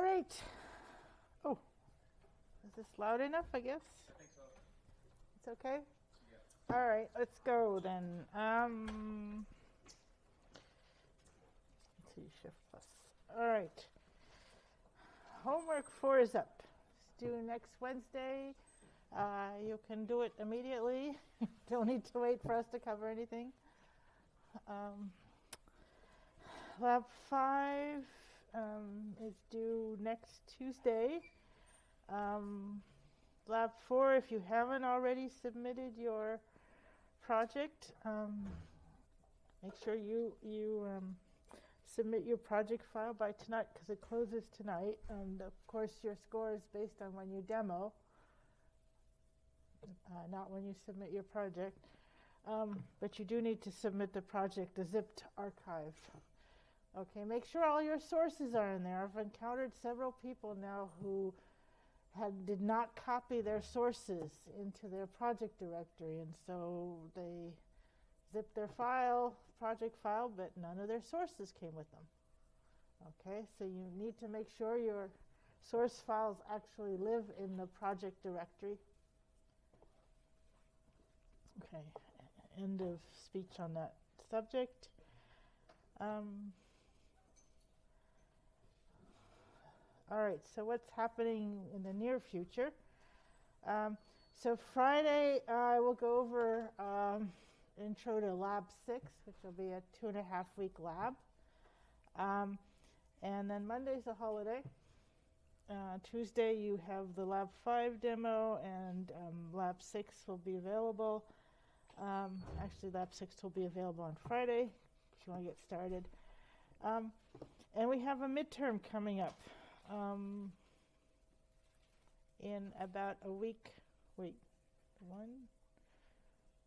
All right. Oh, is this loud enough? I guess. I think so. It's okay. Yeah. All right, let's go then. Um, let's see, shift plus. All right. Homework four is up. It's due next Wednesday. Uh, you can do it immediately. Don't need to wait for us to cover anything. Um, lab five um, is due next Tuesday. Um, lab four, if you haven't already submitted your project, um, make sure you you um, submit your project file by tonight because it closes tonight. And of course, your score is based on when you demo, uh, not when you submit your project. Um, but you do need to submit the project, the zipped archive. Okay, make sure all your sources are in there. I've encountered several people now who had did not copy their sources into their project directory, and so they zipped their file, project file, but none of their sources came with them. Okay, so you need to make sure your source files actually live in the project directory. Okay, end of speech on that subject. Um, all right, so what's happening in the near future? Um, so Friday, I will go over um, intro to Lab 6, which will be a two and a half week lab. Um, and then Monday's a holiday. Uh, Tuesday, you have the Lab 5 demo, and um, Lab 6 will be available. Um, actually, Lab 6 will be available on Friday if you want to get started. Um, and we have a midterm coming up um, in about a week. Wait, one,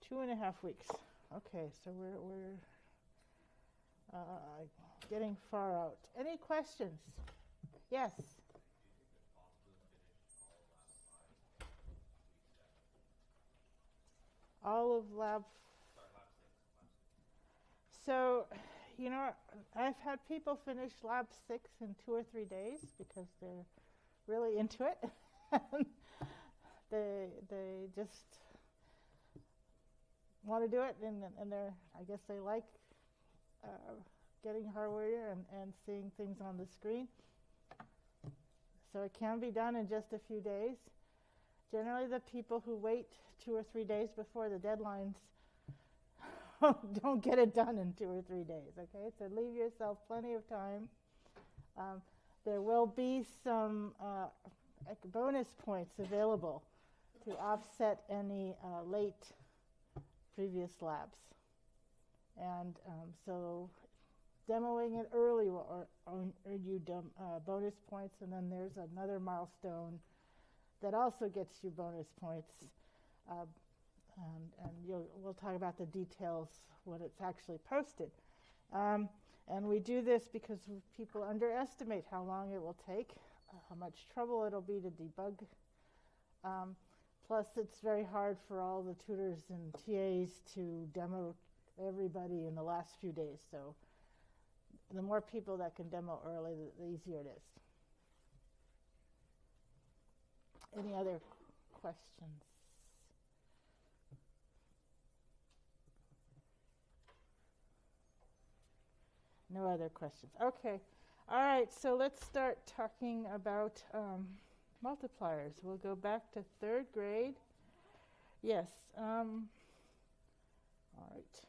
two and a half weeks. Okay, so we're we're uh, getting far out. Any questions? Yes. All of lab. So, you know, I've had people finish lab six in two or three days because they're really into it. they they just want to do it, and and they're I guess they like uh, getting hardware and and seeing things on the screen. So it can be done in just a few days. Generally, the people who wait two or three days before the deadlines don't get it done in two or three days. Okay, so leave yourself plenty of time. Um, there will be some uh, bonus points available to offset any uh, late previous labs. And um, so demoing it early will earn, you uh, bonus points, and then there's another milestone that also gets you bonus points. Uh, and, and we'll talk about the details when it's actually posted. Um, and we do this because people underestimate how long it will take, uh, how much trouble it'll be to debug. Um, plus, it's very hard for all the tutors and TAs to demo everybody in the last few days. So, the more people that can demo early, the, the easier it is. Any other questions? No other questions. Okay. All right, so let's start talking about um, multipliers. We'll go back to third grade. Yes. Um, all right.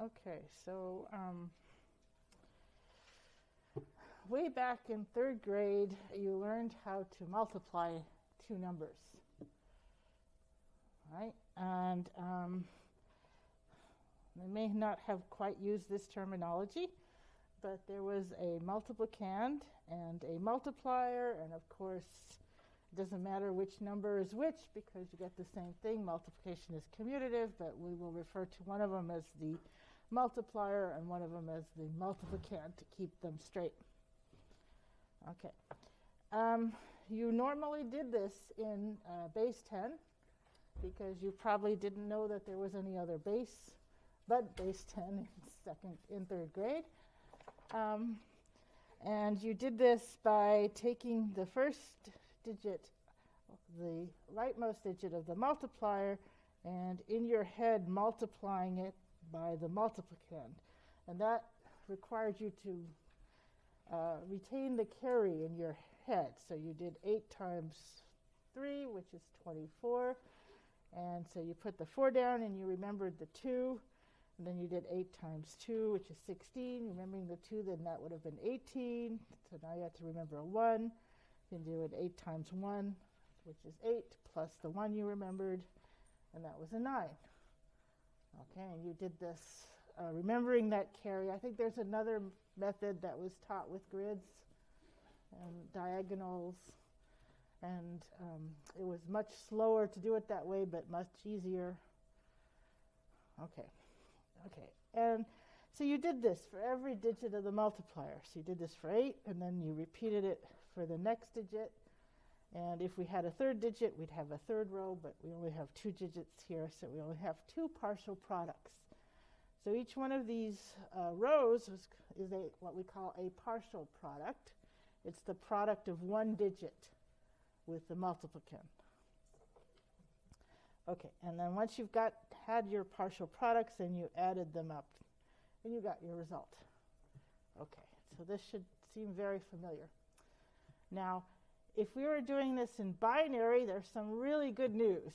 Okay, so um, way back in third grade, you learned how to multiply two numbers. Right? And they may not have quite used this terminology, but there was a multiplicand and a multiplier, and of course, it doesn't matter which number is which because you get the same thing. Multiplication is commutative, but we will refer to one of them as the multiplier and one of them as the multiplicand to keep them straight. Okay. Um, you normally did this in uh, base 10 because you probably didn't know that there was any other base but base 10 in second in third grade. Um, and you did this by taking the first digit, the rightmost digit of the multiplier, and in your head multiplying it by the multiplicand. And that required you to uh, retain the carry in your head. So you did 8 times 3, which is 24. And so you put the 4 down and you remembered the 2. And then you did 8 times 2, which is 16. Remembering the 2, then that would have been 18. So now you have to remember a 1. You can do it 8 times 1, which is 8, plus the 1 you remembered, and that was a 9. Okay, and you did this uh, remembering that carry. I think there's another method that was taught with grids and diagonals, and um, it was much slower to do it that way, but much easier. Okay. Okay, and so you did this for every digit of the multiplier. So you did this for 8, and then you repeated it for the next digit. And if we had a third digit, we'd have a third row, but we only have two digits here, so we only have two partial products. So each one of these uh, rows is, is a, what we call a partial product. It's the product of one digit with the multiplicand. Okay, and then once you've got had your partial products and you added them up, and you got your result. Okay, so this should seem very familiar. Now, if we were doing this in binary, there's some really good news.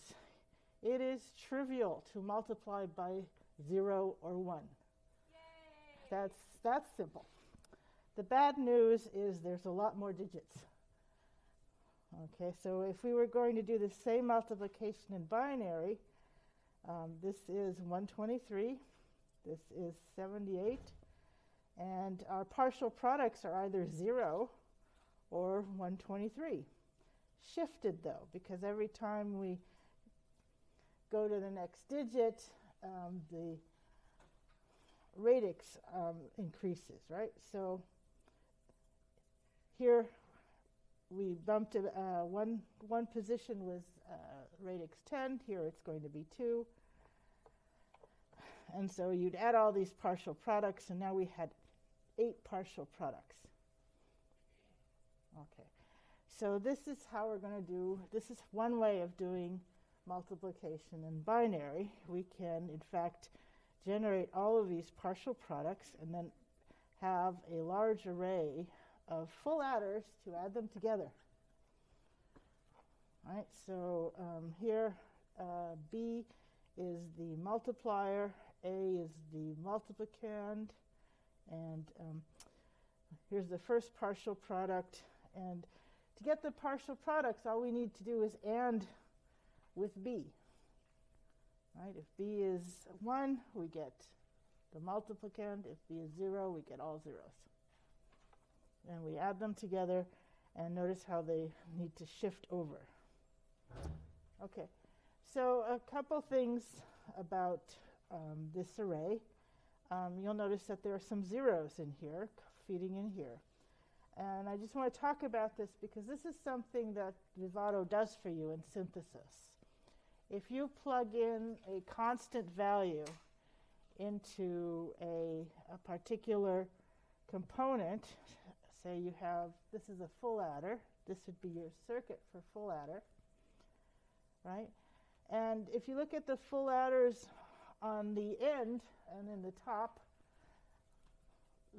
It is trivial to multiply by 0 or 1. Yay. That's, that's simple. The bad news is there's a lot more digits. Okay, so if we were going to do the same multiplication in binary, um, this is 123, this is 78, and our partial products are either 0 or 123. Shifted though, because every time we go to the next digit, um, the radix um, increases, right? So here we bumped it, uh, one, one position was uh, radix 10, here it's going to be 2. And so you'd add all these partial products, and now we had eight partial products. Okay, so this is how we're going to do, this is one way of doing multiplication in binary. We can, in fact, generate all of these partial products and then have a large array of full adders to add them together. All right, so um, here uh, B is the multiplier, A is the multiplicand, and um, here's the first partial product. And to get the partial products, all we need to do is AND with B. Right? If B is 1, we get the multiplicand. If B is 0, we get all zeros and we add them together and notice how they need to shift over. Okay, so a couple things about um, this array. Um, you'll notice that there are some zeros in here, feeding in here. And I just want to talk about this because this is something that Vivado does for you in synthesis. If you plug in a constant value into a, a particular component, say you have, this is a full adder, this would be your circuit for full adder, right? And if you look at the full adders on the end and in the top,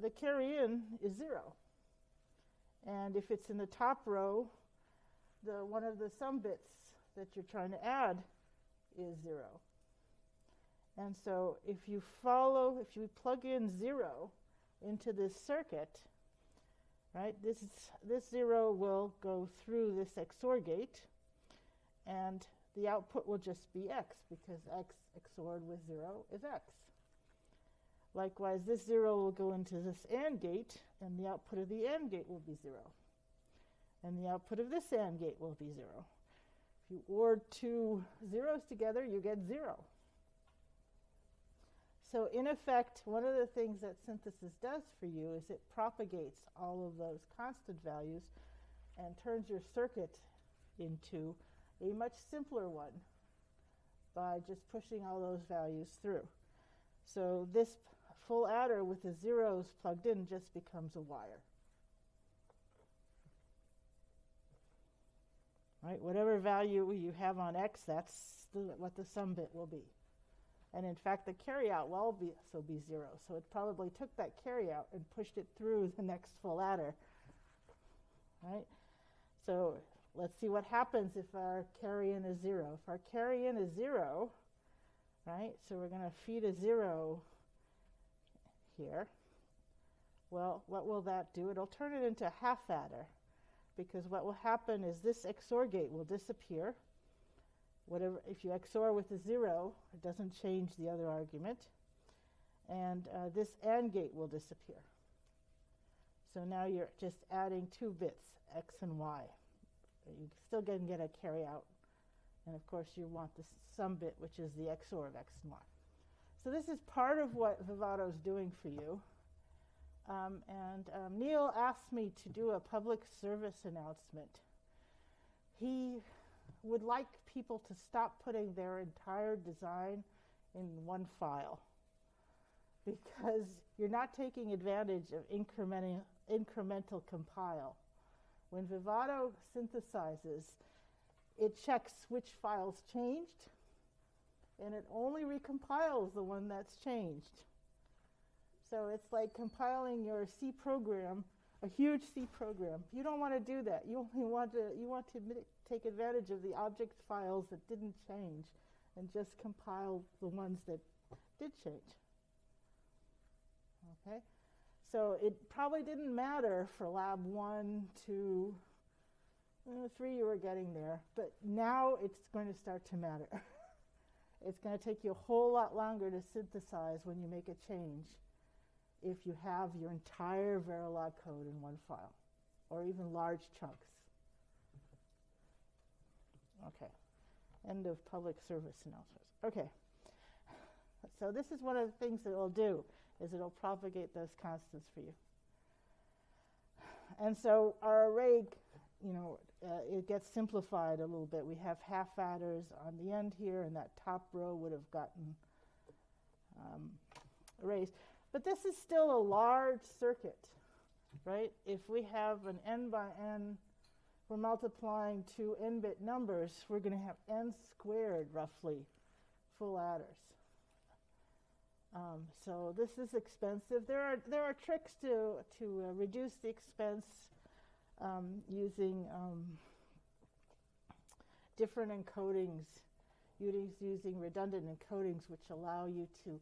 the carry in is zero. And if it's in the top row, the one of the sum bits that you're trying to add is zero. And so if you follow, if you plug in zero into this circuit, right? This, this zero will go through this XOR gate, and the output will just be x, because x XORed with zero is x. Likewise, this zero will go into this AND gate, and the output of the AND gate will be zero. And the output of this AND gate will be zero. If you OR two zeros together, you get zero. So in effect, one of the things that synthesis does for you is it propagates all of those constant values and turns your circuit into a much simpler one by just pushing all those values through. So this full adder with the zeros plugged in just becomes a wire. Right? Whatever value you have on x, that's the, what the sum bit will be. And in fact, the carryout will be, also be zero. So it probably took that carryout and pushed it through the next full adder. Right? So let's see what happens if our carry in is zero. If our carry in is zero, right? So we're going to feed a zero here. Well, what will that do? It'll turn it into a half adder because what will happen is this XOR gate will disappear. Whatever, if you XOR with a zero, it doesn't change the other argument. And uh, this AND gate will disappear. So now you're just adding two bits, X and Y. You still can get a carry out. And of course you want the sum bit, which is the XOR of X and Y. So this is part of what Vivado is doing for you. Um, and um, Neil asked me to do a public service announcement. He would like people to stop putting their entire design in one file because you're not taking advantage of incremental, incremental compile. When Vivado synthesizes, it checks which files changed and it only recompiles the one that's changed. So it's like compiling your C program, a huge C program. You don't want to do that. You only want to you want to take advantage of the object files that didn't change and just compile the ones that did change. Okay? So it probably didn't matter for lab 1, 2, uh, 3 you were getting there, but now it's going to start to matter. it's going to take you a whole lot longer to synthesize when you make a change if you have your entire Verilog code in one file, or even large chunks. Okay, end of public service announcements. Okay, so this is one of the things that it'll do, is it'll propagate those constants for you. And so our array, you know, uh, it gets simplified a little bit. We have half adders on the end here, and that top row would have gotten um, erased. But this is still a large circuit, right? If we have an n by n, we're multiplying two n-bit numbers, we're going to have n squared, roughly, full adders. Um, so this is expensive. There are, there are tricks to, to uh, reduce the expense um, using um, different encodings, using, using redundant encodings which allow you to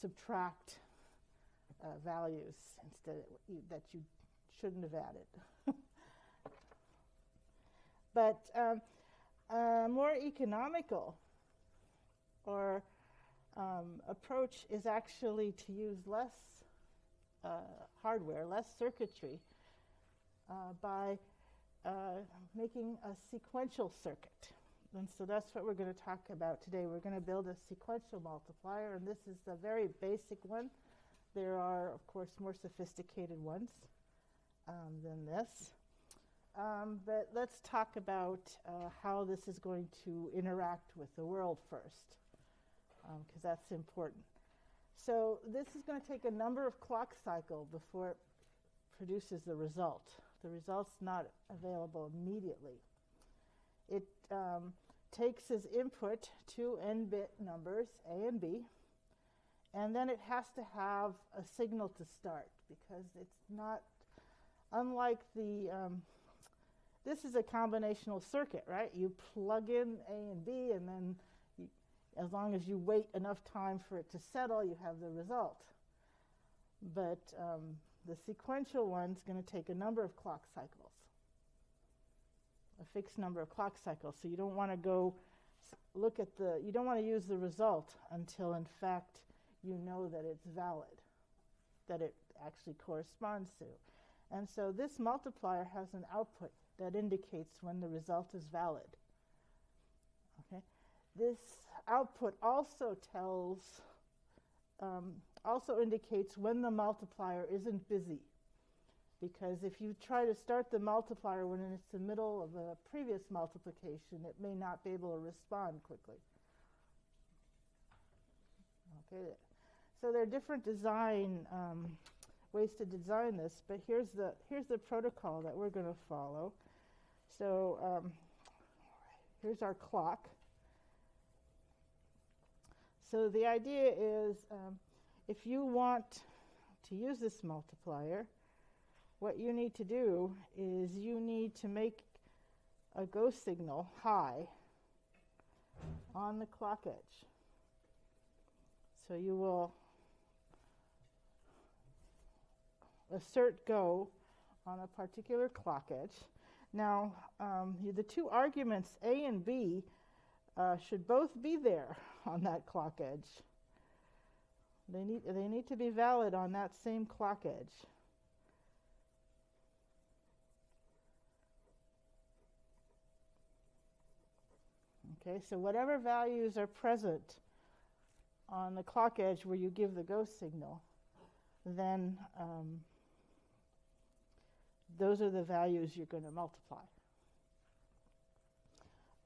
subtract uh, values instead of, that you shouldn't have added. But um, a more economical or um, approach is actually to use less uh, hardware, less circuitry, uh, by uh, making a sequential circuit. And so that's what we're going to talk about today. We're going to build a sequential multiplier, and this is the very basic one. There are, of course, more sophisticated ones um, than this. Um, but let's talk about uh, how this is going to interact with the world first, because um, that's important. So this is going to take a number of clock cycles before it produces the result. The result's not available immediately. It um, takes as input two n-bit numbers, A and B, and then it has to have a signal to start because it's not unlike the um, this is a combinational circuit right? You plug in a and b and then you, as long as you wait enough time for it to settle you have the result. But um, the sequential one's going to take a number of clock cycles a fixed number of clock cycles. So you don't want to go look at the you don't want to use the result until in fact you know that it's valid, that it actually corresponds to. And so this multiplier has an output that indicates when the result is valid. Okay? This output also tells, um, also indicates when the multiplier isn't busy. Because if you try to start the multiplier when it's in the middle of a previous multiplication, it may not be able to respond quickly. Okay, so there are different design um, ways to design this, but here's the here's the protocol that we're going to follow. So um, here's our clock. So the idea is um, if you want to use this multiplier, what you need to do is you need to make a go signal high on the clock edge. So you will assert go on a particular clock edge. Now, um, the two arguments, A and B, uh, should both be there on that clock edge. They need, they need to be valid on that same clock edge. Okay, so whatever values are present on the clock edge where you give the go signal, then um, those are the values you're going to multiply.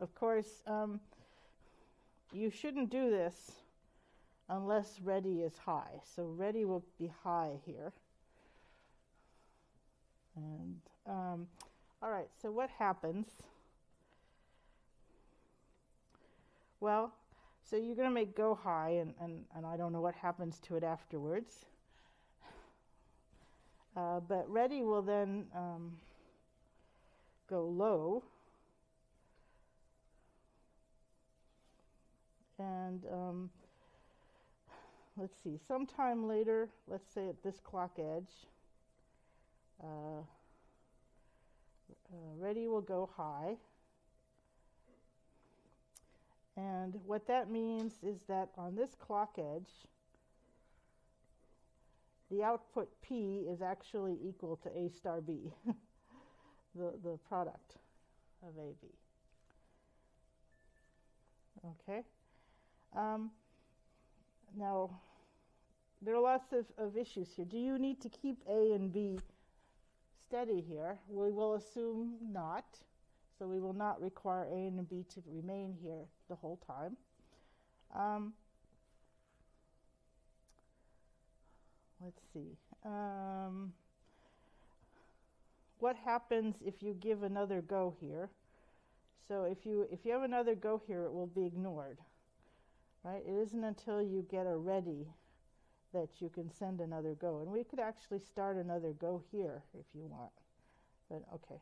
Of course, um, you shouldn't do this unless ready is high. So ready will be high here. And um, all right, so what happens? Well, so you're going to make go high, and, and, and I don't know what happens to it afterwards. Uh, but ready will then um, go low. And um, let's see, sometime later, let's say at this clock edge, uh, uh, ready will go high. And what that means is that on this clock edge, the output P is actually equal to A star B, the, the product of AB. Okay? Um, now, there are lots of, of issues here. Do you need to keep A and B steady here? We will assume not. So we will not require A and B to remain here the whole time. Um, let's see. Um, what happens if you give another go here? So if you if you have another go here, it will be ignored. Right? It isn't until you get a ready that you can send another go. And we could actually start another go here if you want. But okay.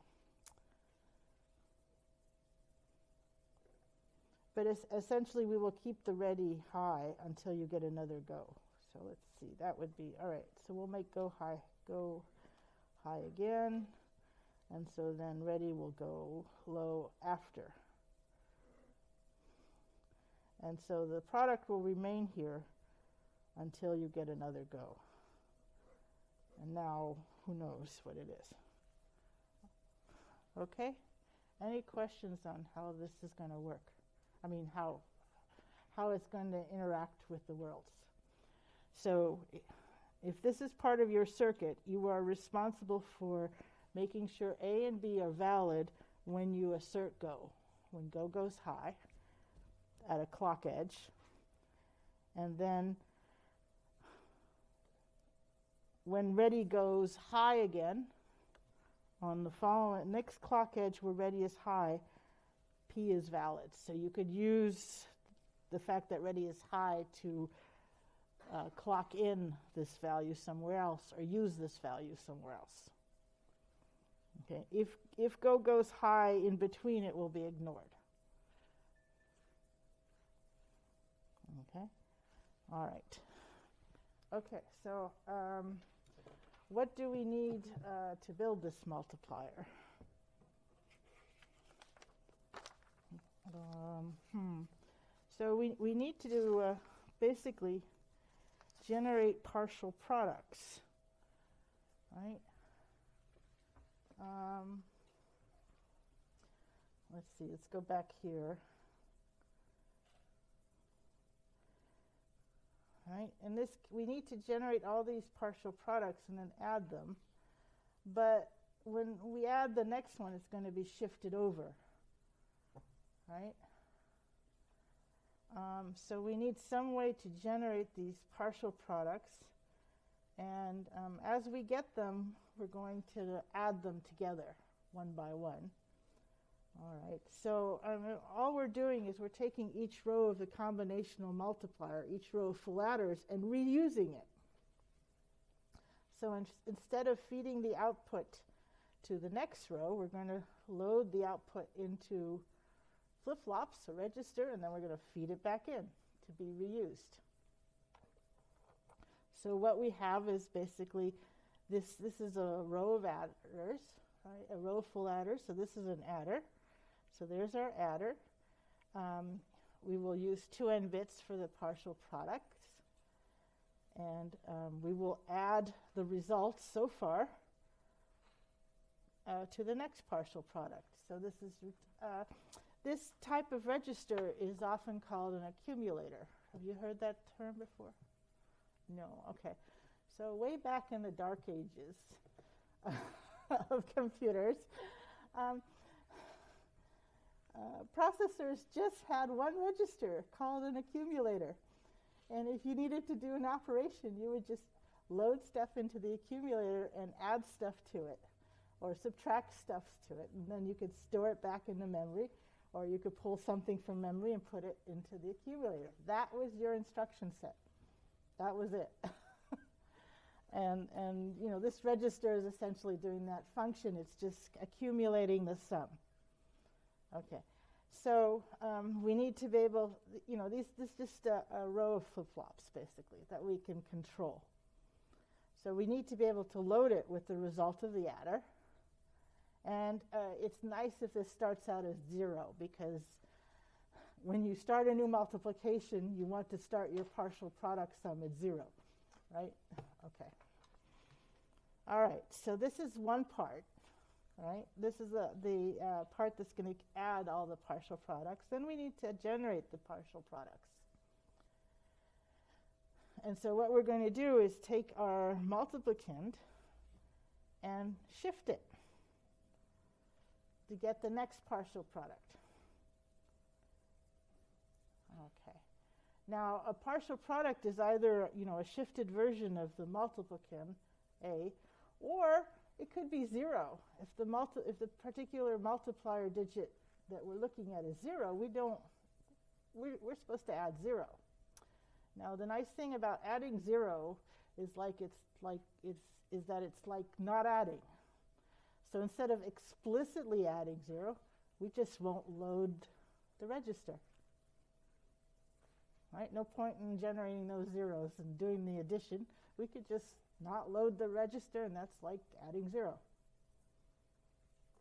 But es- essentially, we will keep the ready high until you get another go. So let's see, that would be, all right, so we'll make go high, go high again. And so then ready will go low after. And so the product will remain here until you get another go. And now, who knows what it is. Okay? Any questions on how this is going to work? I mean, how, how it's going to interact with the worlds. So if this is part of your circuit, you are responsible for making sure A and B are valid when you assert go. When go goes high at a clock edge, and then when ready goes high again, on the following next clock edge where ready is high, P is valid. So you could use the fact that ready is high to uh, clock in this value somewhere else or use this value somewhere else. Okay, if, if go goes high in between, it will be ignored. Okay, all right. Okay, so um, what do we need uh, to build this multiplier? Um, hmm. So we, we need to do uh, basically generate partial products, right? Um, let's see, let's go back here. Right, and this we need to generate all these partial products and then add them. But when we add the next one, it's going to be shifted over. Right? Um, so we need some way to generate these partial products. And um, as we get them, we're going to add them together one by one. All right, so um, all we're doing is we're taking each row of the combinational multiplier, each row of adders, and reusing it. So in, instead of feeding the output to the next row, we're going to load the output into flip-flops, a register, and then we're going to feed it back in to be reused. So what we have is basically this, this is a row of adders, right? a row full adders. So this is an adder. So there's our adder. Um, we will use 2n bits for the partial products. And um, we will add the results so far uh, to the next partial product. So this is uh, this type of register is often called an accumulator. Have you heard that term before? No. Okay. So way back in the dark ages of computers, um, uh, processors just had one register called an accumulator. And if you needed to do an operation, you would just load stuff into the accumulator and add stuff to it or subtract stuff to it. And then you could store it back into memory or you could pull something from memory and put it into the accumulator. That was your instruction set. That was it. and, and, you know, this register is essentially doing that function. It's just accumulating the sum. Okay. So um, we need to be able, you know, these, this is just a, a row of flip-flops, basically, that we can control. So we need to be able to load it with the result of the adder. And uh, it's nice if this starts out as zero because when you start a new multiplication, you want to start your partial product sum at zero, right? Okay. All right, so this is one part, right? This is the, the uh, part that's going to add all the partial products. Then we need to generate the partial products. And so what we're going to do is take our multiplicand and shift it to get the next partial product. Okay. Now, a partial product is either, you know, a shifted version of the multiplicand, A, or it could be zero. If the, multi if the particular multiplier digit that we're looking at is zero, we don't, we're, we're supposed to add zero. Now, the nice thing about adding zero is like it's like it's is that it's like not adding. So instead of explicitly adding zero, we just won't load the register. Right? No point in generating those zeros and doing the addition. We could just not load the register, and that's like adding zero.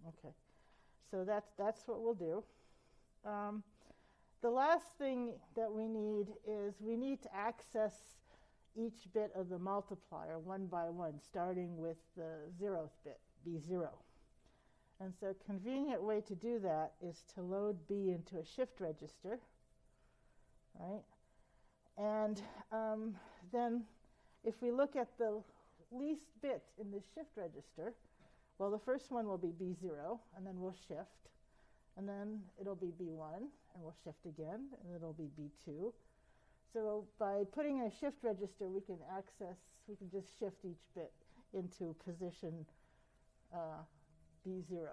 Okay, so that's that's what we'll do. Um, the last thing that we need is we need to access each bit of the multiplier one by one, starting with the zeroth bit be 0. And so a convenient way to do that is to load B into a shift register, right? And um, then if we look at the least bit in the shift register, well, the first one will be B0, and then we'll shift. And then it'll be B1, and we'll shift again, and it'll be B2. So by putting a shift register, we can access, we can just shift each bit into position uh, B0.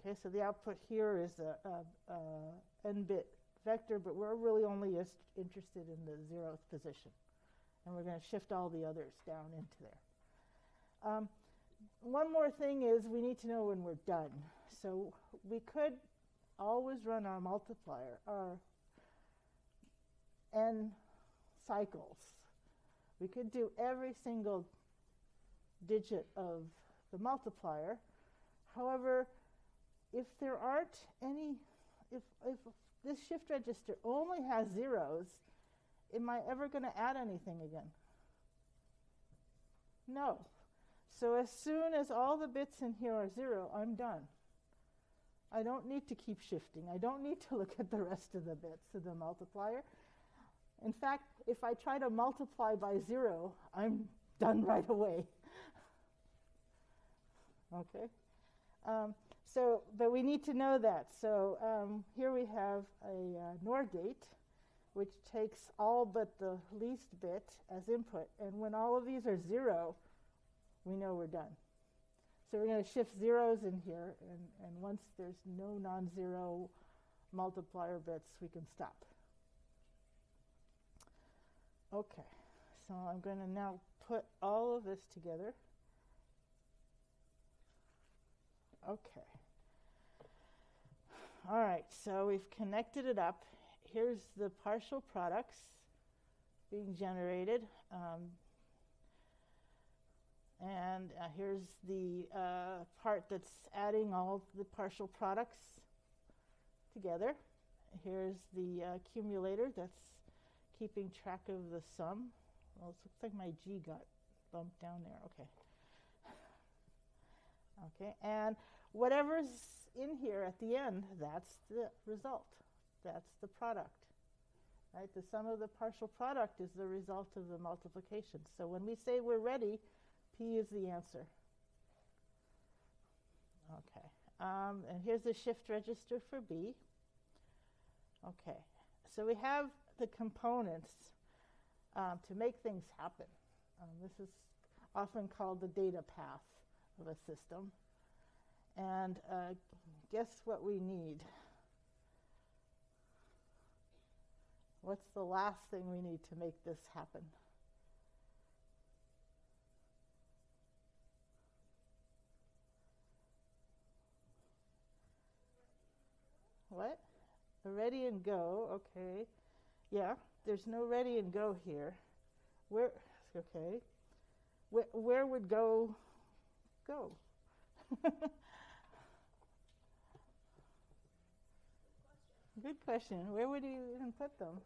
Okay, so the output here is a, a, a n-bit vector, but we're really only interested in the zeroth position. And we're going to shift all the others down into there. Um, one more thing is we need to know when we're done. So we could always run our multiplier, our n cycles. We could do every single digit of the multiplier. However, if there aren't any, if, if this shift register only has zeros, am I ever going to add anything again? No. So as soon as all the bits in here are zero, I'm done. I don't need to keep shifting. I don't need to look at the rest of the bits of the multiplier. In fact, if I try to multiply by zero, I'm done right away. Okay? Um, So, but we need to know that. So um, here we have a uh, NOR gate, which takes all but the least bit as input. And when all of these are zero, we know we're done. So we're going to shift zeros in here, and, and once there's no non-zero multiplier bits, we can stop. Okay, so I'm going to now put all of this together. Okay. All right, so we've connected it up. Here's the partial products being generated. Um, and uh, here's the uh, part that's adding all the partial products together. Here's the uh, accumulator that's keeping track of the sum. Well, it looks like my G got bumped down there. Okay. Okay, and whatever's in here at the end, that's the result. That's the product. Right? The sum of the partial product is the result of the multiplication. So when we say we're ready, P is the answer. Okay. Um, and here's the shift register for B. Okay. So we have the components um, to make things happen. Um, this is often called the data path of a system. And uh, guess what we need? What's the last thing we need to make this happen? What? A ready and go, okay. Yeah, there's no ready and go here. Where, okay. Where, where would go go? Good question. Where would you even put them?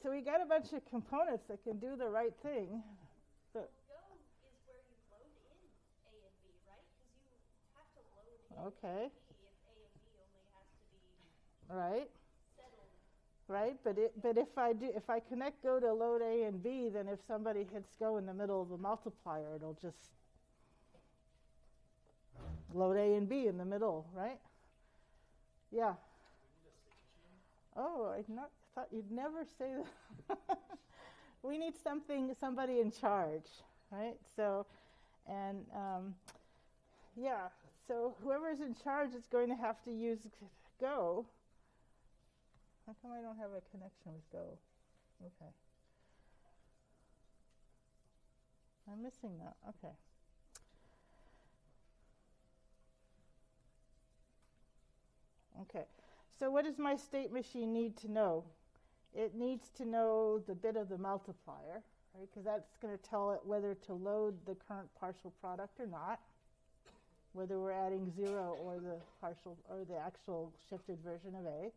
So we got a bunch of components that can do the right thing. Go is where you load in A and B, right? Because you have to load in Okay. If A and B only has to be Right. Right. But it, but if I do, if I connect go to load A and B, then if somebody hits go in the middle of the multiplier, it'll just load A and B in the middle, right? Yeah. Oh, I not thought you'd never say that. we need something, somebody in charge, right? So, and um, yeah, so whoever's in charge is going to have to use Go. How come I don't have a connection with Go? Okay. I'm missing that. Okay. Okay. So what does my state machine need to know? It needs to know the bit of the multiplier, right? Because that's going to tell it whether to load the current partial product or not, whether we're adding zero or the partial or the actual shifted version of A.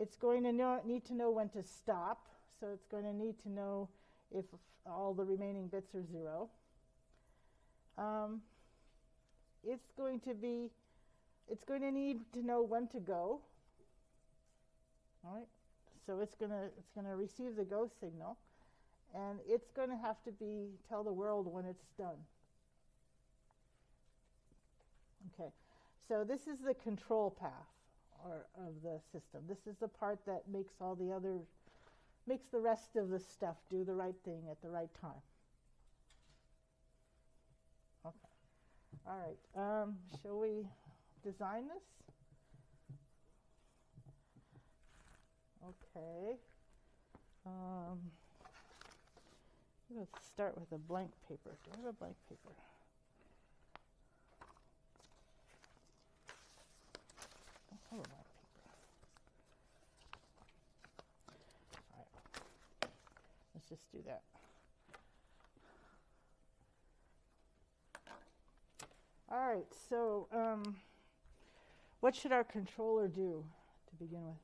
It's going to know, need to know when to stop, so it's going to need to know if all the remaining bits are zero. Um, it's going to be, it's going to need to know when to go. All right, so it's going to it's going to receive the go signal, and it's going to have to be tell the world when it's done. Okay, so this is the control path of the system. This is the part that makes all the other makes the rest of the stuff do the right thing at the right time. Okay. All right. Um, shall we design this? Okay. Um, let's start with a blank paper. Do I have a blank paper? A blank paper. All right. Let's just do that. All right. So, um, what should our controller do to begin with?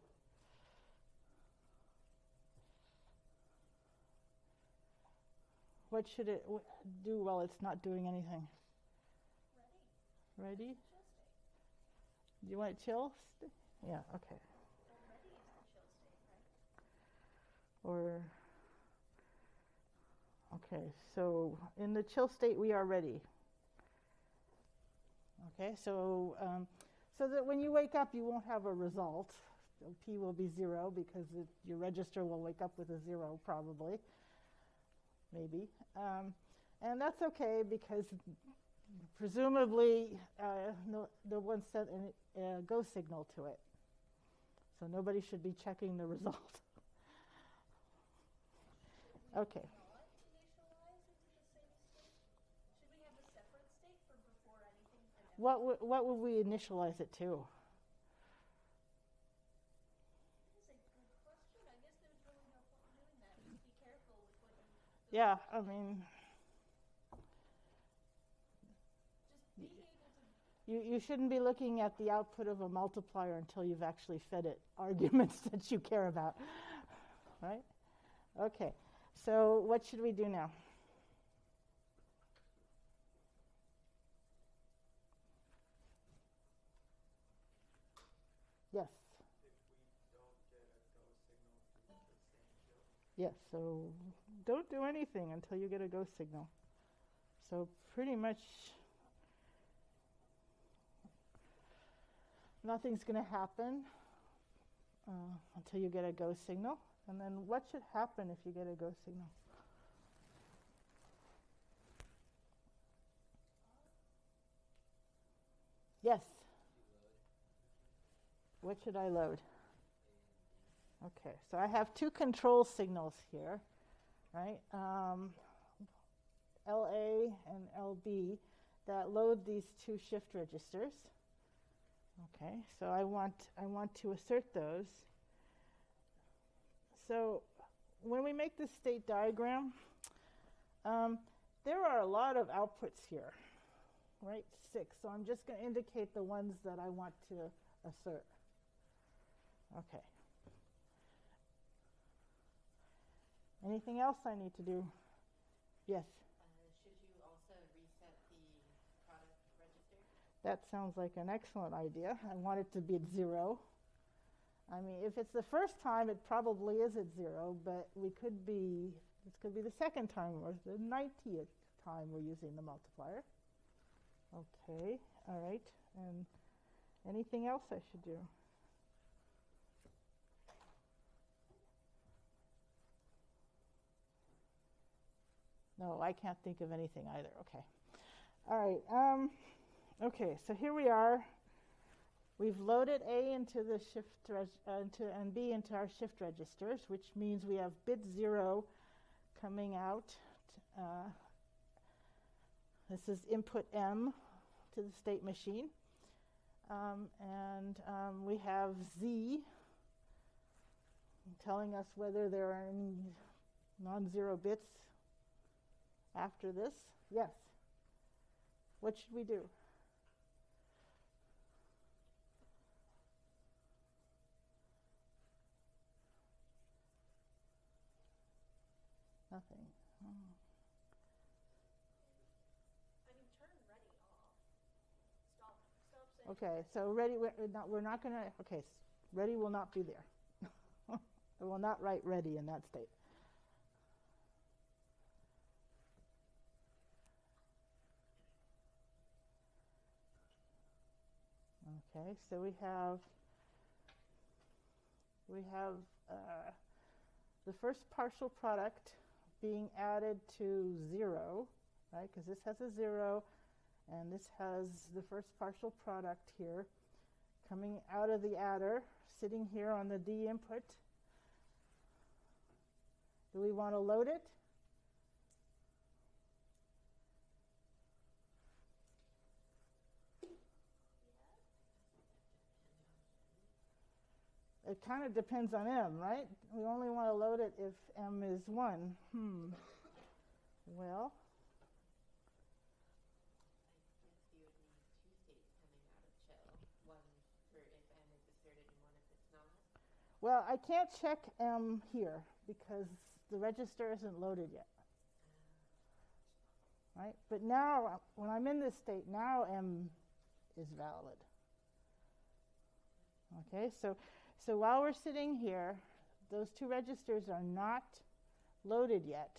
What should it do while it's not doing anything? Ready. Ready? Do you want it chill? St- yeah, okay. Or, okay, so in the chill state, we are ready. Okay, so, um, so that when you wake up, you won't have a result. So P will be zero because it, your register will wake up with a zero probably, maybe. Um, and that's okay because presumably uh, no, no one sent a uh, go signal to it. So nobody should be checking the result. okay. Not initialize into the same state? Should we have a separate state for before anything and after? What, w- what would we initialize it to? Yeah, I a good question. I guess there's really no point in doing that. Just be careful with what you. Yeah, I mean, Just being able to. You, you shouldn't be looking at the output of a multiplier until you've actually fed it arguments that you care about. Right? Okay, so what should we do now? Yes. Yes, so don't do anything until you get a go signal. So pretty much nothing's going to happen uh, until you get a go signal. And then what should happen if you get a go signal? Yes. What should I load? Okay, so I have two control signals here, right? Um, LA and LB that load these two shift registers. Okay, so I want I want to assert those. So when we make this state diagram, um, there are a lot of outputs here, right? Six. So I'm just going to indicate the ones that I want to assert. Okay. Anything else I need to do? Yes, Uh, should you also reset the product register? That sounds like an excellent idea. I want it to be at zero. I mean, if it's the first time, it probably is at zero, but we could be, this could be the second time or the 90th time we're using the multiplier. Okay, all right. And anything else I should do? No, I can't think of anything either. Okay. All right. Um, okay, so here we are. We've loaded A into the shift uh, into and B into our shift registers, which means we have bit zero coming out. Uh, this is input M to the state machine. Um, and um, we have Z telling us whether there are any non zero bits after this. Yes. What should we do? Nothing. Oh. I mean, turn ready off. Stop. Stop saying. Okay, so ready, we're not, we're not gonna, okay, ready will not be there. I will not write ready in that state. Okay, so we have, we have uh, the first partial product being added to zero, right? Because this has a zero, and this has the first partial product here coming out of the adder, sitting here on the D input. Do we want to load it? It kind of depends on M, right? We only want to load it if M is 1. Hmm. Well, I guess you would need two states coming out of chill. One for if n is asserted and one if it's not. Well, I can't check M here because the register isn't loaded yet. Right? But now, uh, when I'm in this state, now M is valid. Okay, so, so while we're sitting here, those two registers are not loaded yet.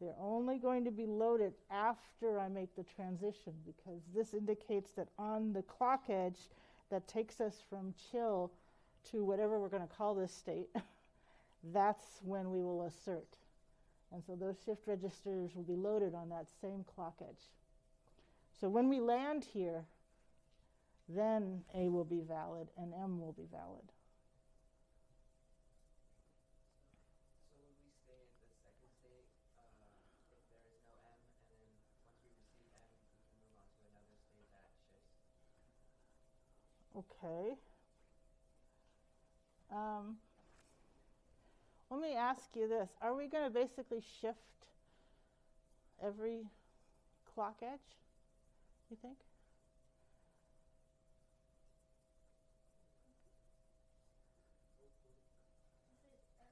They're only going to be loaded after I make the transition because this indicates that on the clock edge that takes us from chill to whatever we're going to call this state, that's when we will assert. And so those shift registers will be loaded on that same clock edge. So when we land here, then A will be valid and M will be valid. So when we stay at the second state, uh, if there is no M, and then once we receive M, we can move on to another state that shifts. Okay. Um, let me ask you this. Are we going to basically shift every clock edge, you think? Is it every clock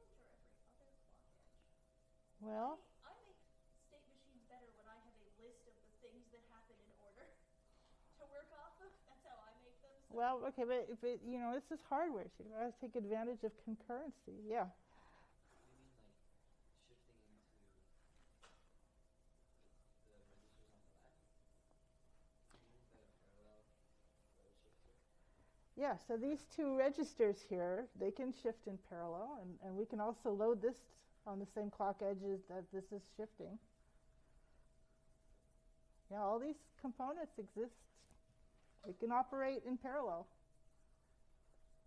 edge or every other clock edge? Well, I make state machines better when I have a list of the things that happen in order to work off of. That's how I make them. So well, okay, but if it, you know, this is hardware, so you got to take advantage of concurrency. Yeah. Yeah, so these two registers here, they can shift in parallel, and, and we can also load this on the same clock edges that this is shifting. Yeah, all these components exist. They can operate in parallel.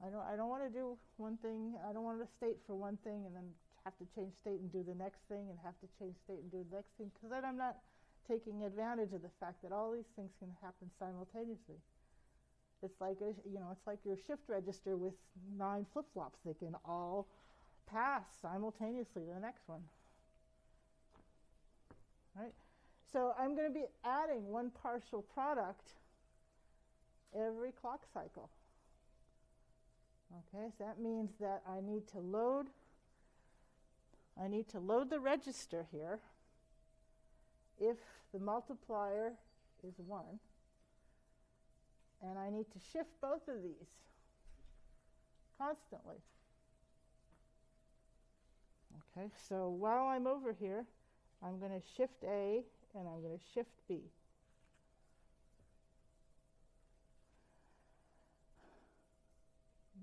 I don't, I don't want to do one thing, I don't want to state for one thing and then have to change state and do the next thing and have to change state and do the next thing, because then I'm not taking advantage of the fact that all these things can happen simultaneously. It's like a, you know, it's like your shift register with nine flip-flops. They can all pass simultaneously to the next one. Right? So I'm going to be adding one partial product every clock cycle. Okay, so that means that I need to load I need to load the register here if the multiplier is 1 and I need to shift both of these constantly. Okay, so while I'm over here, I'm going to shift A and I'm going to shift B.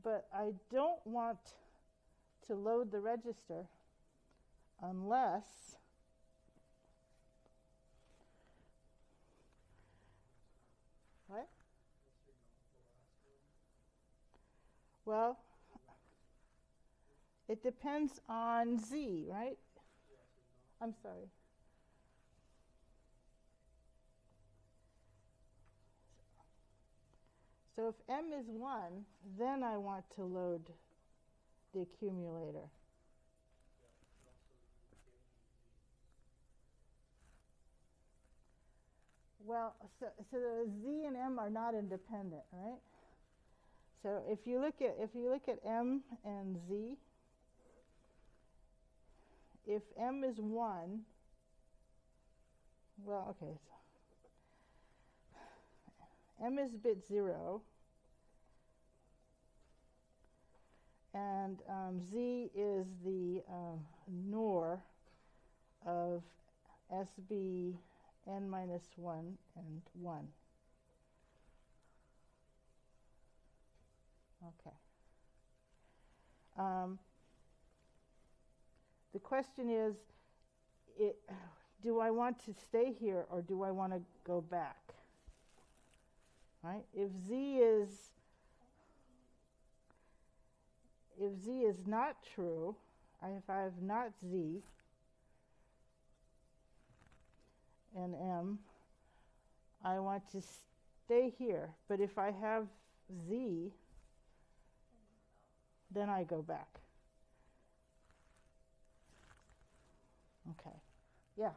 But I don't want to load the register unless what? Well, it depends on Z, right? I'm sorry. So if M is 1, then I want to load the accumulator. Well, so, so Z and M are not independent, right? So if you look at if you look at M and Z, if M is one, well, okay, so M is bit zero, and um, Z is the uh, NOR of SB n minus 1 and 1. Okay. Um, the question is, it, do I want to stay here or do I want to go back? Right? If z is if z is not true, if I have not z and m, I want to stay here. But if I have z, then I go back. Okay. Yeah.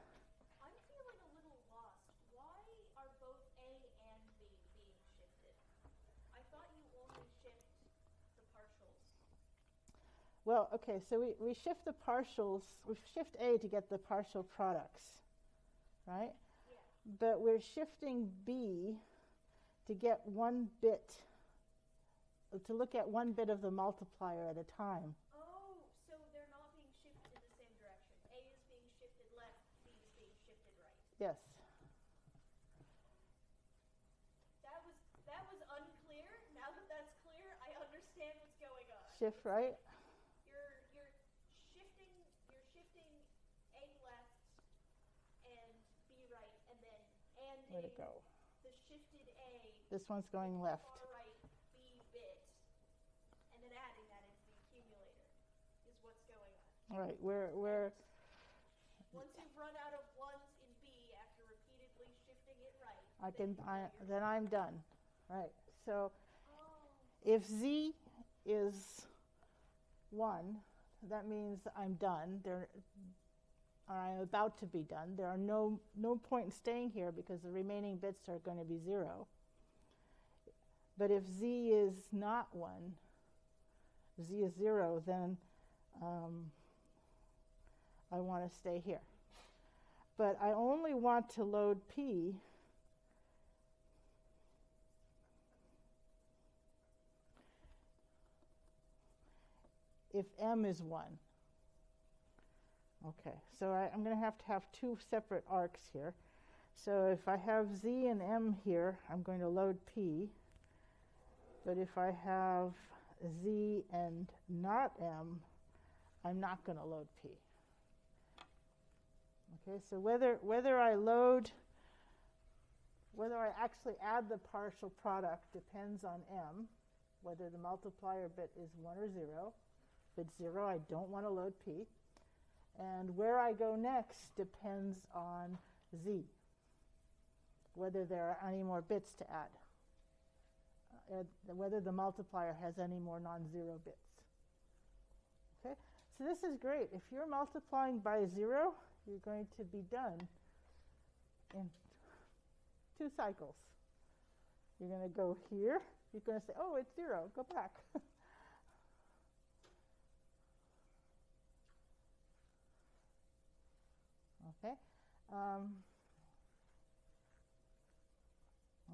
Well, okay, so we, we shift the partials, we shift A to get the partial products, right? Yeah. But we're shifting B to get one bit, to look at one bit of the multiplier at a time. Oh, so they're not being shifted in the same direction. A is being shifted left, B is being shifted right. Yes. That was, that was unclear. Now that that's clear, I understand what's going on. Shift right? Where'd it go? the shifted A This one's going left. right B bit, and then adding that into the accumulator is what's going on. All right. Where where Once you've run out of ones in B after repeatedly shifting it right, I can you I then I'm done. Right. So Oh, if z is 1, that means I'm done. There or I'm about to be done. There are no no point in staying here because the remaining bits are going to be 0. But if z is not 1, z is 0, then um, I want to stay here. But I only want to load p if m is 1. Okay, so I, I'm going to have to have two separate arcs here. So if I have z and m here, I'm going to load p. But if I have z and not m, I'm not going to load p. Okay, so whether, whether I load, whether I actually add the partial product depends on m, whether the multiplier bit is 1 or 0. If it's 0, I don't want to load p. And where I go next depends on z, whether there are any more bits to add, uh, whether the multiplier has any more non-zero bits. Okay, so this is great. If you're multiplying by 0, you're going to be done in two cycles. You're going to go here. You're going to say, oh, it's 0. Go back. Okay. Um,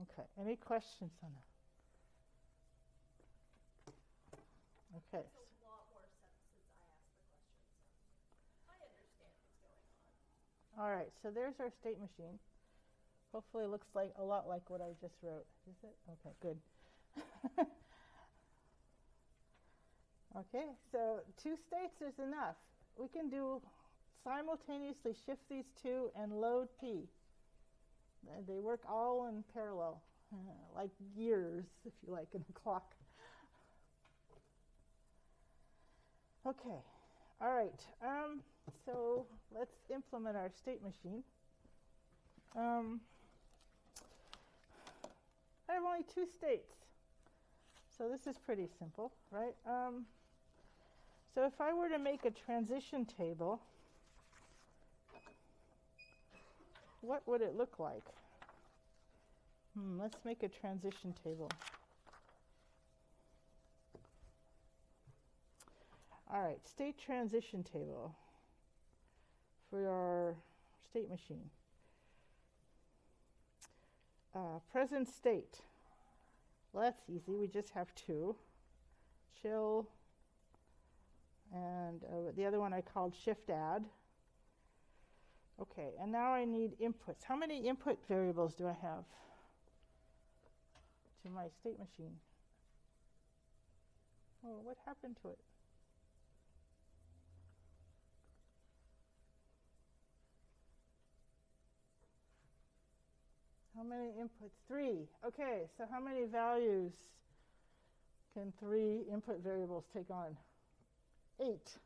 okay. Any questions on that? Okay. a lot more sense since I asked the question, so I understand what's going on. All right. So there's our state machine. Hopefully, it looks like a lot like what I just wrote. Is it? Okay. Good. okay. So two states is enough. We can do simultaneously shift these two and load P. They work all in parallel, uh, like gears, if you like, in a clock. Okay, all right. Um, so let's implement our state machine. Um, I have only two states, so this is pretty simple, right? Um, so if I were to make a transition table, what would it look like? Hmm, let's make a transition table. All right, state transition table for our state machine. Uh, present state. Well, that's easy. We just have two. Chill. And uh, the other one I called shift add. Okay, and now I need inputs. How many input variables do I have to my state machine? Oh, what happened to it? How many inputs? Three. Okay, so how many values can three input variables take on? Eight.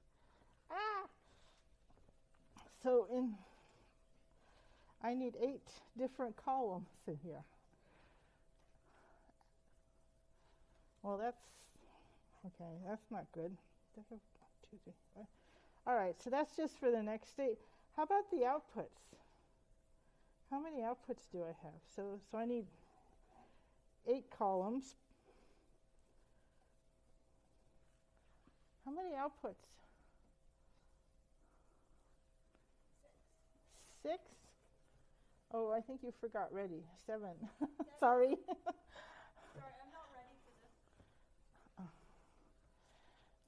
Ah! So in I need eight different columns in here. Well, that's okay. That's not good. All right, so that's just for the next state. How about the outputs? How many outputs do I have? So, so I need eight columns. How many outputs? Six. Oh, I think you forgot ready. Seven. Sorry. Sorry, I'm not ready for this.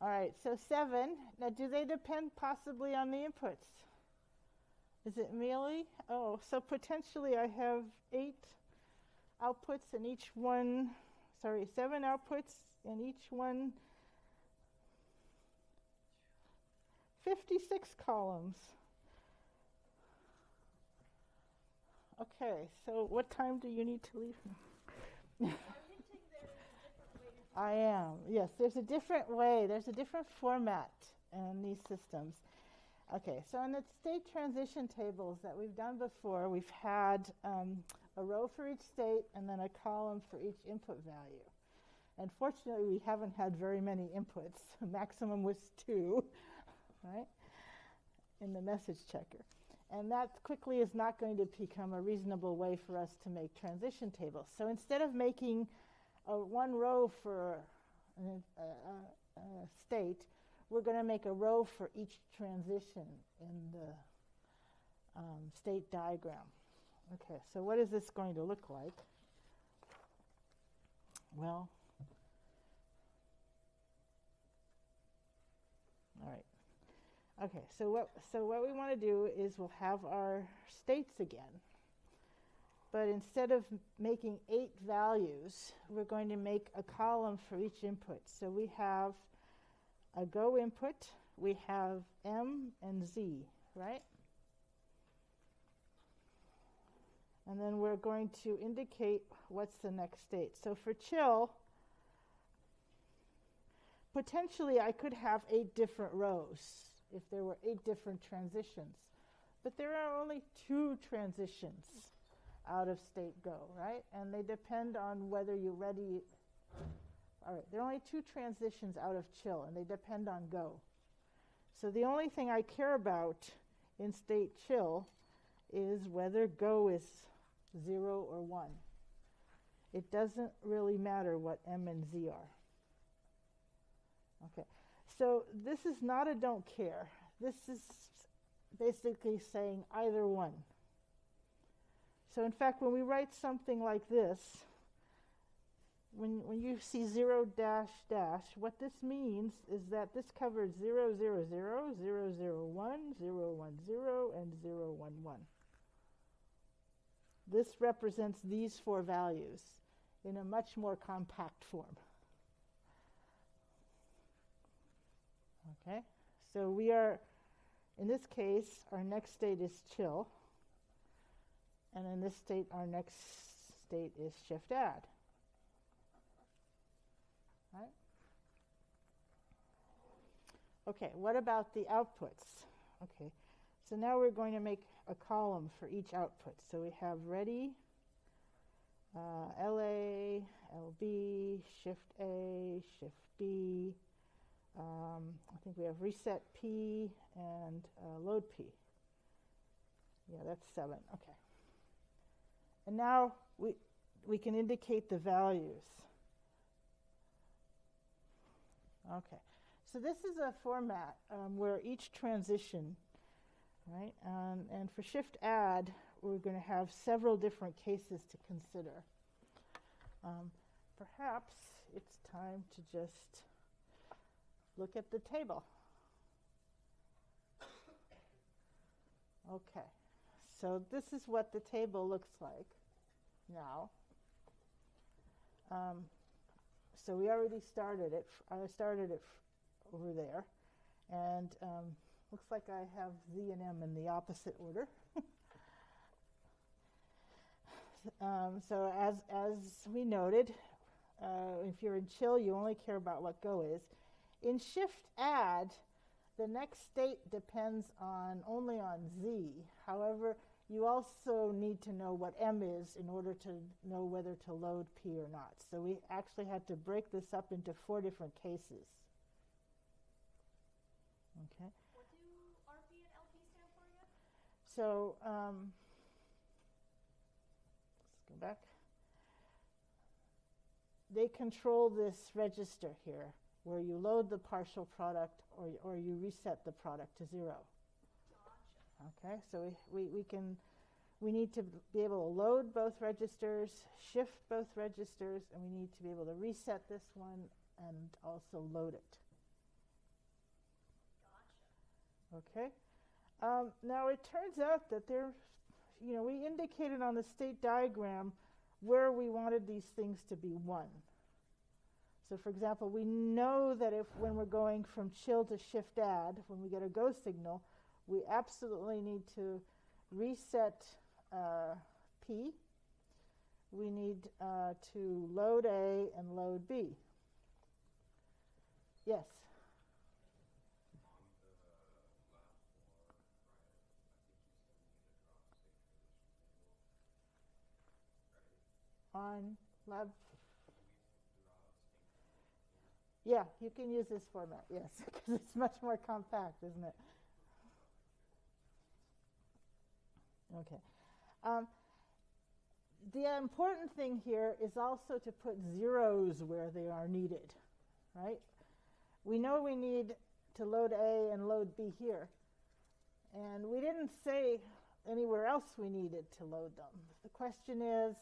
All right, so seven. Now, do they depend possibly on the inputs? Is it mealy? Oh, so potentially I have eight outputs and each one, sorry, seven outputs and each one 56 columns. Okay, so what time do you need to leave? Are hinting there is a different way to do I am. Yes, there's a different way. There's a different format in these systems. Okay, so in the state transition tables that we've done before, we've had um, a row for each state and then a column for each input value. Unfortunately, we haven't had very many inputs. Maximum was two, right, in the message checker. And that quickly is not going to become a reasonable way for us to make transition tables. So instead of making a one row for a, a, a state, we're going to make a row for each transition in the um, state diagram. Okay, so what is this going to look like? Well, all right. Okay, so what so what we want to do is we'll have our states again. But instead of making eight values, we're going to make a column for each input. So we have a go input, we have M and Z, right? And then we're going to indicate what's the next state. So for chill, potentially I could have eight different rows if there were eight different transitions. But there are only two transitions out of state go, right? And they depend on whether you're ready. All right, there are only two transitions out of chill, and they depend on go. So the only thing I care about in state chill is whether go is zero or one. It doesn't really matter what M and Z are. Okay, so this is not a don't care. This is basically saying either one. So in fact, when we write something like this, when, when you see 0 dash dash, what this means is that this covers 0, 0, 0, 0, 0, 1, 0, 1, 0, and 0, 1, 1. This represents these four values in a much more compact form. Okay, so we are, in this case, our next state is chill, and in this state, our next state is shift add. Right? Okay, what about the outputs? Okay, so now we're going to make a column for each output. So we have ready, uh, LA, LB, shift A, shift B. Um, I think we have reset P and uh, load P. Yeah, that's seven. Okay. And now we, we can indicate the values. Okay. So this is a format um, where each transition, right, um, and for shift add, we're going to have several different cases to consider. Um, perhaps it's time to just look at the table. Okay, so this is what the table looks like now. Um, so we already started it. I started it over there, and um, looks like I have Z and M in the opposite order. um, so as as we noted, uh, if you're in chill, you only care about what go is. In shift add, the next state depends on only on Z. However, you also need to know what M is in order to know whether to load P or not. So we actually had to break this up into four different cases. Okay. What do RP and LP stand for again? So um, let's go back. They control this register here, where you load the partial product or or you reset the product to zero. Okay, so we, we, we can we need to be able to load both registers, shift both registers, and we need to be able to reset this one and also load it. Okay. Um, now it turns out that there, you know, we indicated on the state diagram where we wanted these things to be one. So, for example, we know that if when we're going from chill to shift add, when we get a go signal, we absolutely need to reset uh, P. We need uh, to load A and load B. Yes. On lab. Yeah, you can use this format, yes, because it's much more compact, isn't it? Okay. Um, the important thing here is also to put zeros where they are needed, right? We know we need to load A and load B here. And we didn't say anywhere else we needed to load them. The question is,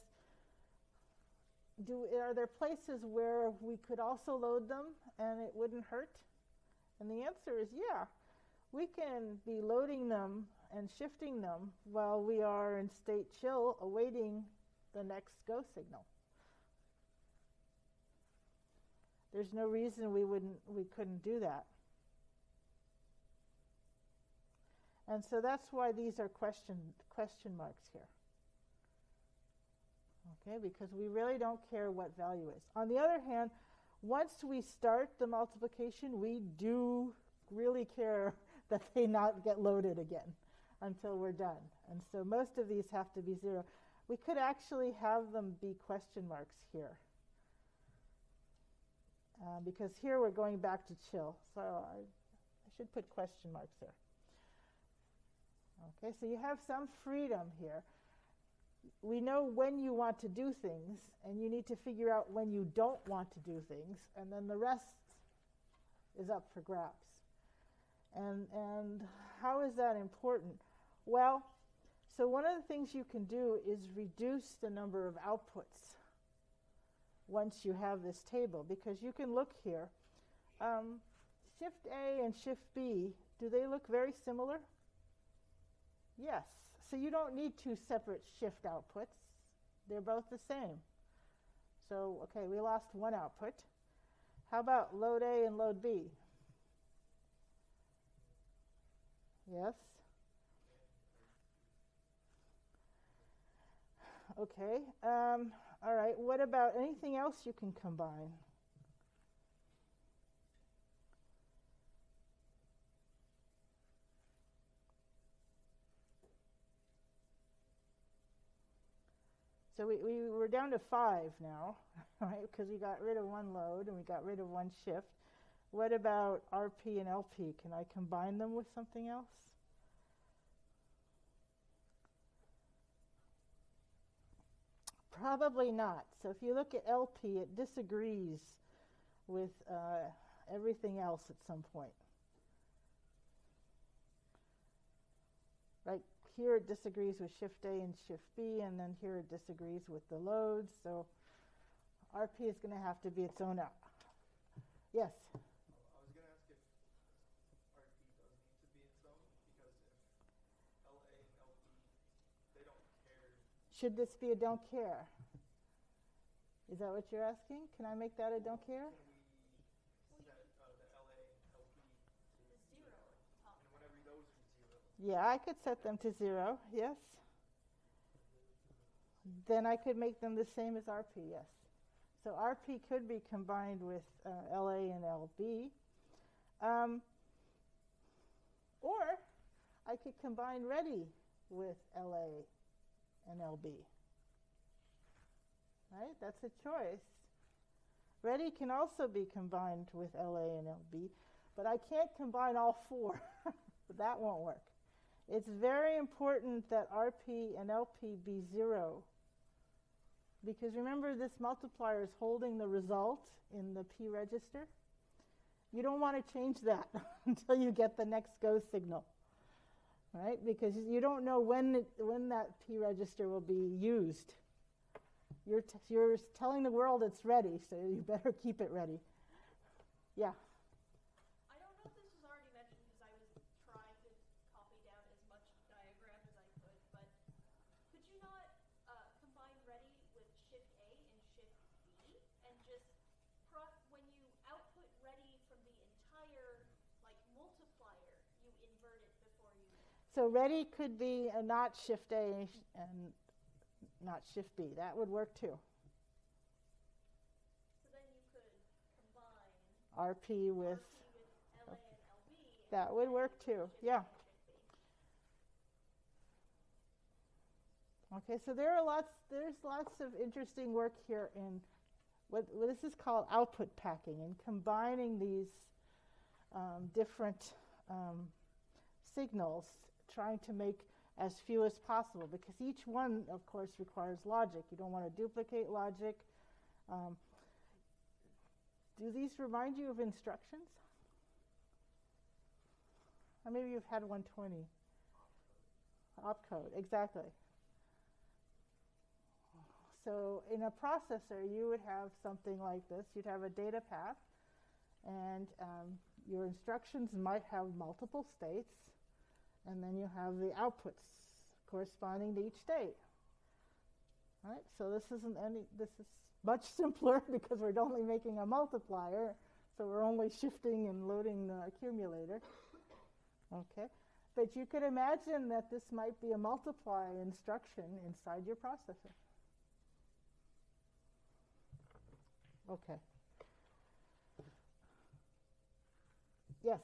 do, are there places where we could also load them and it wouldn't hurt? And the answer is yeah. We can be loading them and shifting them while we are in state chill awaiting the next go signal. There's no reason we wouldn't we couldn't do that. And so that's why these are question question marks here. Okay, because we really don't care what value is. On the other hand, once we start the multiplication, we do really care that they not get loaded again until we're done. And so most of these have to be zero. We could actually have them be question marks here. Uh, because here we're going back to chill. So I, I should put question marks there. Okay, so you have some freedom here. We know when you want to do things, and you need to figure out when you don't want to do things, and then the rest is up for grabs. And, and how is that important? Well, so one of the things you can do is reduce the number of outputs once you have this table, because you can look here. Um, shift A and Shift B, do they look very similar? Yes. So you don't need two separate shift outputs. They're both the same. So, okay, we lost one output. How about load A and load B? Yes? Okay. Um, all right. What about anything else you can combine? So we, we were down to five now, right? Because we got rid of one load and we got rid of one shift. What about RP and LP? Can I combine them with something else? Probably not. So if you look at LP, it disagrees with uh, everything else at some point. Right here it disagrees with shift A and shift B, and then here it disagrees with the loads. So RP is going to have to be its own out. Yes? I was going to ask if RP does need to be its own, because if LA and LP, they don't care. Should this be a don't care? Is that what you're asking? Can I make that a don't care? Can we set uh, the LA and LP, The zero at the top. and whenever those are zero, Yeah, I could set them to zero, yes. Then I could make them the same as RP, yes. So RP could be combined with uh, LA and LB. Um, or I could combine ready with LA and LB. Right? That's a choice. Ready can also be combined with LA and LB, but I can't combine all four. that won't work. It's very important that RP and LP be zero. Because remember, this multiplier is holding the result in the P register. You don't want to change that until you get the next go signal, right? Because you don't know when, it, when that P register will be used. You're, you're telling the world it's ready, so you better keep it ready. Yeah. I don't know if this was already mentioned because I was trying to copy down as So ready could be a not shift A and not shift B. That would work too. So then you could combine RP with, RP with LA and LB. that would work too. Yeah. Okay, so there are lots, there's lots of interesting work here in what, what this is called output packing and combining these um, different um, signals, trying to make as few as possible because each one, of course, requires logic. You don't want to duplicate logic. Um, do these remind you of instructions? Or maybe you've had 120. Opcode, exactly. So in a processor, you would have something like this. You'd have a data path, and um, your instructions might have multiple states, and then you have the outputs corresponding to each state. Right? So this isn't any. This is much simpler because we're only making a multiplier, so we're only shifting and loading the accumulator. Okay. But you could imagine that this might be a multiply instruction inside your processor. Okay. Yes.